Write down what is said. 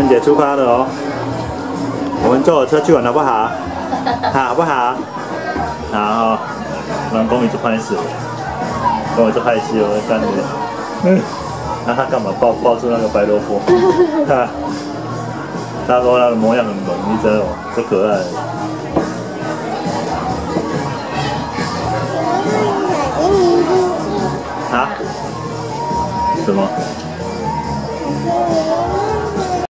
情姐出发了哦，我们坐火车去玩好不好？好不好？然后，老公一直拍死，跟我就害羞，感觉，嗯，那他干嘛抱抱住那个白萝卜？哈，他说他的模样很萌，你知道吗？可可爱。啊？什么？